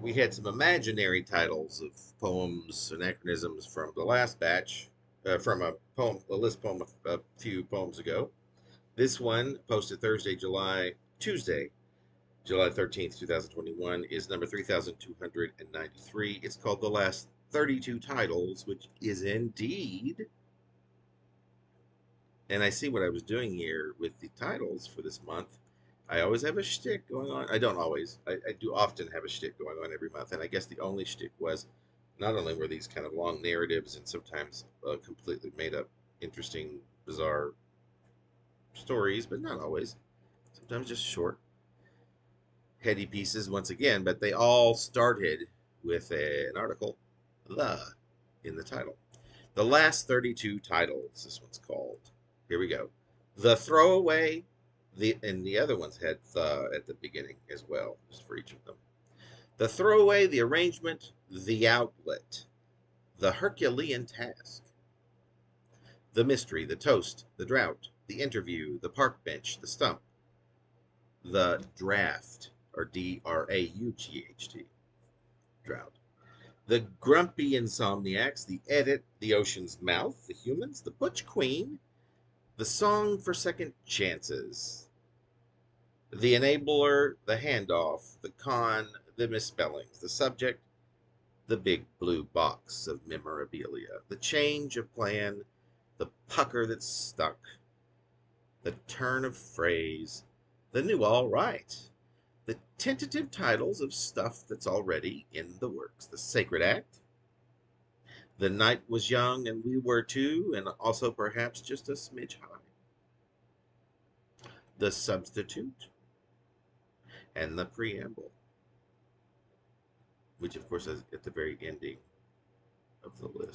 We had some imaginary titles of poems, anachronisms from the last batch, uh, from a poem, a list poem a, a few poems ago. This one, posted Thursday, July, Tuesday, July 13th, 2021, is number 3293. It's called The Last 32 Titles, which is indeed. And I see what I was doing here with the titles for this month. I always have a shtick going on. I don't always. I, I do often have a shtick going on every month. And I guess the only shtick was not only were these kind of long narratives and sometimes uh, completely made up, interesting, bizarre stories, but not always. Sometimes just short, heady pieces once again, but they all started with a, an article, the, in the title. The last 32 titles, this one's called. Here we go. The Throwaway, the and the other ones had the at the beginning as well, just for each of them. The Throwaway, the Arrangement, the Outlet, the Herculean Task, the Mystery, the Toast, the Drought, the Interview, the Park Bench, the Stump, the Draft, or D R A U G H T, drought. The grumpy insomniacs, the edit, the ocean's mouth, the humans, the butch queen, the song for second chances, the enabler, the handoff, the con, the misspellings, the subject, the big blue box of memorabilia, the change of plan, the pucker that's stuck, the turn of phrase, the new all right the tentative titles of stuff that's already in the works. The Sacred Act, The Night Was Young and We Were Too, and also perhaps just a smidge high. The Substitute, and the Preamble, which of course is at the very ending of the list.